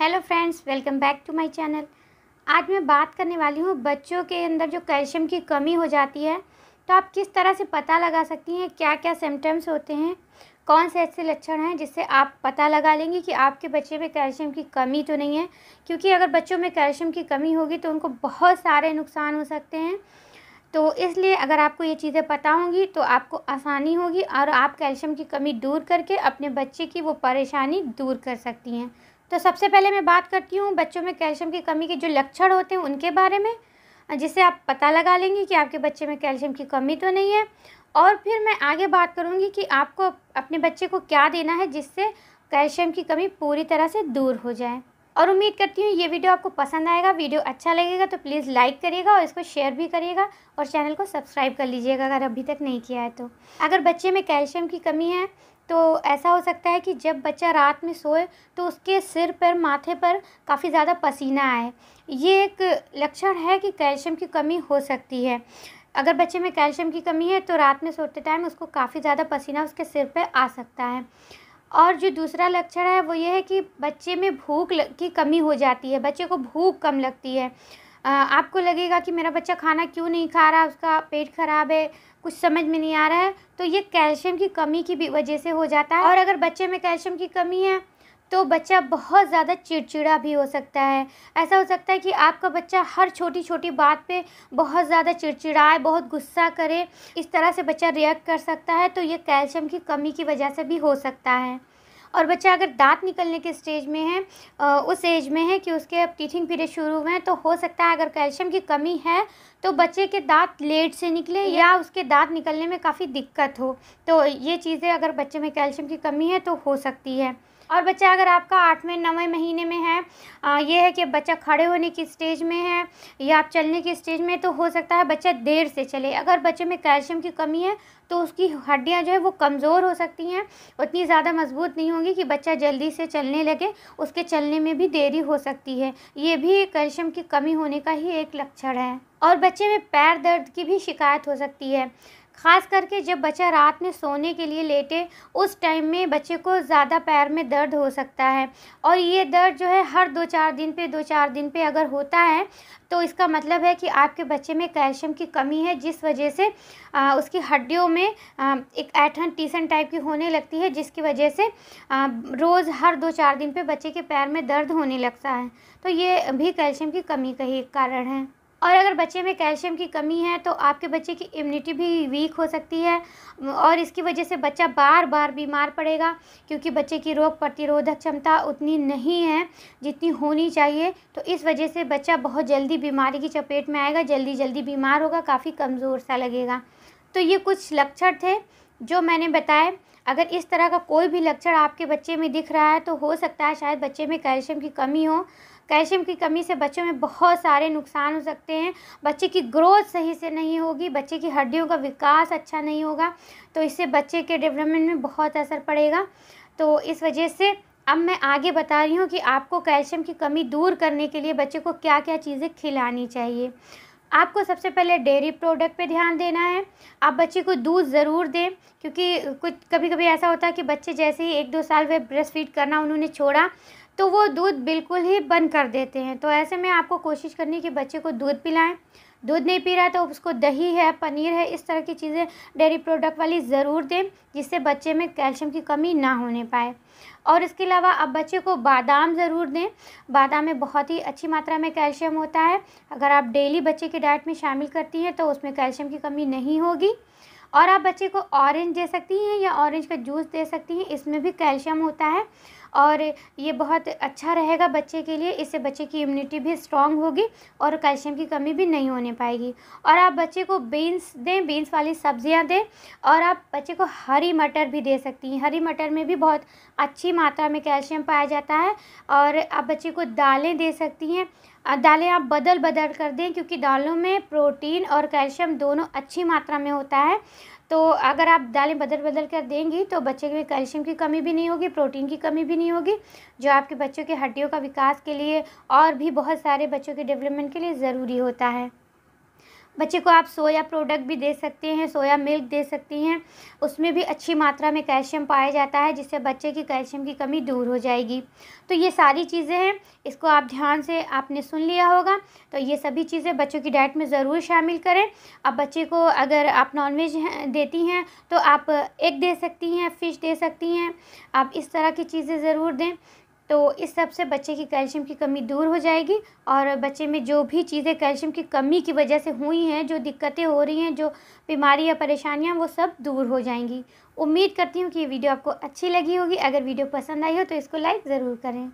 Hello friends, welcome back to my channel. आज मैं बात करने वाली हूँ बच्चों के अंदर जो कैल्शियम की कमी हो जाती है। तो आप किस तरह से पता लगा सकती हैं क्या क्या सिम्टम्स होते हैं, कौन से ऐसे लक्षण हैं जिससे आप पता लगा लेंगे कि आपके बच्चे में कैल्शियम की कमी तो नहीं है? क्योंकि अगर बच्चों में कैल्शियम की कमी होगी तो उनको बहुत सारे नुकसान हो सकते हैं। तो इसलिए अगर आपको ये चीज़ें पता होंगी तो आपको आसानी होगी और आप कैल्शियम की कमी दूर करके अपने बच्चे की वो परेशानी दूर कर सकती हैं। तो सबसे पहले मैं बात करती हूँ बच्चों में कैल्शियम की कमी के जो लक्षण होते हैं उनके बारे में, जिससे आप पता लगा लेंगे कि आपके बच्चे में कैल्शियम की कमी तो नहीं है। और फिर मैं आगे बात करूँगी कि आपको अपने बच्चे को क्या देना है जिससे कैल्शियम की कमी पूरी तरह से दूर हो जाए। और उम्मीद करती हूँ ये वीडियो आपको पसंद आएगा, वीडियो अच्छा लगेगा तो प्लीज़ लाइक करिएगा और इसको शेयर भी करिएगा और चैनल को सब्सक्राइब कर लीजिएगा अगर अभी तक नहीं किया है तो। अगर बच्चे में कैल्शियम की कमी है तो ऐसा हो सकता है कि जब बच्चा रात में सोए तो उसके सिर पर, माथे पर काफ़ी ज़्यादा पसीना आए। ये एक लक्षण है कि कैल्शियम की कमी हो सकती है। अगर बच्चे में कैल्शियम की कमी है तो रात में सोते टाइम उसको काफ़ी ज़्यादा पसीना उसके सिर पर आ सकता है। और जो दूसरा लक्षण है, वो ये है कि बच्चे में भूख की कमी हो जाती है। बच्चे को भूख कम लगती है। आपको लगेगा कि मेरा बच्चा खाना क्यों नहीं खा रहा, उसका पेट ख़राब है, कुछ समझ में नहीं आ रहा है। तो ये कैल्शियम की कमी की भी वजह से हो जाता है। और अगर बच्चे में कैल्शियम की कमी है तो बच्चा बहुत ज़्यादा चिड़चिड़ा भी हो सकता है। ऐसा हो सकता है कि आपका बच्चा हर छोटी छोटी बात पे बहुत ज़्यादा चिड़चिड़ाए, बहुत गुस्सा करे, इस तरह से बच्चा रिएक्ट कर सकता है। तो ये कैल्शियम की कमी की वजह से भी हो सकता है। और बच्चा अगर दांत निकलने के स्टेज में है उस एज में है कि उसके अब टीथिंग पीरियड शुरू हुए हैं तो हो सकता है अगर कैल्शियम की कमी है तो बच्चे के दांत लेट से निकले या उसके दांत निकलने में काफ़ी दिक्कत हो। तो ये चीज़ें अगर बच्चे में कैल्शियम की कमी है तो हो सकती है। और बच्चा अगर आपका आठवें नवें महीने में है आ, ये है कि बच्चा खड़े होने की स्टेज में है या आप चलने की स्टेज में तो हो सकता है बच्चा देर से चले। अगर बच्चे में कैल्शियम की कमी है तो उसकी हड्डियाँ जो है वो कमज़ोर हो सकती हैं। उतनी ज़्यादा मज़बूत नहीं होंगी कि बच्चा जल्दी से चलने लगे उसके चलने में भी देरी हो सकती है। ये भी कैल्शियम की कमी होने का ही एक लक्षण है। और बच्चे में पैर दर्द की भी शिकायत हो सकती है। ख़ास करके जब बच्चा रात में सोने के लिए लेटे उस टाइम में बच्चे को ज़्यादा पैर में दर्द हो सकता है। और ये दर्द जो है हर दो चार दिन पे दो चार दिन पे अगर होता है तो इसका मतलब है कि आपके बच्चे में कैल्शियम की कमी है जिस वजह से आ, उसकी हड्डियों में आ, एक ऐठन टीसन टाइप की होने लगती है जिसकी वजह से आ, रोज़ हर दो चार दिन पे बच्चे के पैर में दर्द होने लगता है। तो ये भी कैल्शियम की कमी का ही एक कारण है। और अगर बच्चे में कैल्शियम की कमी है तो आपके बच्चे की इम्यूनिटी भी वीक हो सकती है और इसकी वजह से बच्चा बार बार बीमार पड़ेगा क्योंकि बच्चे की रोग प्रतिरोधक क्षमता उतनी नहीं है जितनी होनी चाहिए। तो इस वजह से बच्चा बहुत जल्दी बीमारी की चपेट में आएगा जल्दी जल्दी बीमार होगा, काफ़ी कमज़ोर सा लगेगा। तो ये कुछ लक्षण थे जो मैंने बताए। अगर इस तरह का कोई भी लक्षण आपके बच्चे में दिख रहा है तो हो सकता है शायद बच्चे में कैल्शियम की कमी हो। कैल्शियम की कमी से बच्चों में बहुत सारे नुकसान हो सकते हैं। बच्चे की ग्रोथ सही से नहीं होगी, बच्चे की हड्डियों का विकास अच्छा नहीं होगा तो इससे बच्चे के डेवलपमेंट में बहुत असर पड़ेगा। तो इस वजह से अब मैं आगे बता रही हूँ कि आपको कैल्शियम की कमी दूर करने के लिए बच्चे को क्या क्या चीज़ें खिलानी चाहिए। आपको सबसे पहले डेयरी प्रोडक्ट पे ध्यान देना है। आप बच्चे को दूध ज़रूर दें, क्योंकि कुछ कभी कभी ऐसा होता है कि बच्चे जैसे ही एक दो साल वे ब्रेस्ट फ़ीड करना उन्होंने छोड़ा तो वो दूध बिल्कुल ही बंद कर देते हैं। तो ऐसे में आपको कोशिश करनी कि बच्चे को दूध पिलाएँ। दूध नहीं पी रहा तो उसको दही है, पनीर है, इस तरह की चीज़ें डेयरी प्रोडक्ट वाली ज़रूर दें, जिससे बच्चे में कैल्शियम की कमी ना होने पाए। और इसके अलावा अब बच्चे को बादाम ज़रूर दें। बादाम में बहुत ही अच्छी मात्रा में कैल्शियम होता है। अगर आप डेली बच्चे की डाइट में शामिल करती हैं तो उसमें कैल्शियम की कमी नहीं होगी। और आप बच्चे को ऑरेंज दे सकती हैं या ऑरेंज का जूस दे सकती हैं, इसमें भी कैल्शियम होता है। और ये बहुत अच्छा रहेगा बच्चे के लिए, इससे बच्चे की इम्यूनिटी भी स्ट्रॉन्ग होगी और कैल्शियम की कमी भी नहीं होने पाएगी। और आप बच्चे को बीन्स दें बीन्स वाली सब्ज़ियाँ दें और आप बच्चे को हरी मटर भी दे सकती हैं। हरी मटर में भी बहुत अच्छी मात्रा में कैल्शियम पाया जाता है और आप बच्चे को दालें दे सकती हैं। दालें आप बदल बदल कर दें क्योंकि दालों में प्रोटीन और कैल्शियम दोनों अच्छी मात्रा में होता है। तो अगर आप दालें बदल बदल कर देंगी तो बच्चे में कैल्शियम की कमी भी नहीं होगी, प्रोटीन की कमी भी नहीं होगी, जो आपके बच्चों के हड्डियों का विकास के लिए और भी बहुत सारे बच्चों के डेवलपमेंट के लिए ज़रूरी होता है। बच्चे को आप सोया प्रोडक्ट भी दे सकते हैं, सोया मिल्क दे सकती हैं। उसमें भी अच्छी मात्रा में कैल्शियम पाया जाता है, जिससे बच्चे की कैल्शियम की कमी दूर हो जाएगी। तो ये सारी चीज़ें हैं, इसको आप ध्यान से आपने सुन लिया होगा। तो ये सभी चीज़ें बच्चों की डाइट में ज़रूर शामिल करें। अब बच्चे को अगर आप नॉनवेज देती हैं तो आप एग दे सकती हैं, फ़िश दे सकती हैं। आप इस तरह की चीज़ें ज़रूर दें। तो इस सबसे बच्चे की कैल्शियम की कमी दूर हो जाएगी और बच्चे में जो भी चीज़ें कैल्शियम की कमी की वजह से हुई हैं, जो दिक्कतें हो रही हैं, जो बीमारी या परेशानियाँ, वो सब दूर हो जाएँगी। उम्मीद करती हूँ कि ये वीडियो आपको अच्छी लगी होगी। अगर वीडियो पसंद आई हो तो इसको लाइक ज़रूर करें।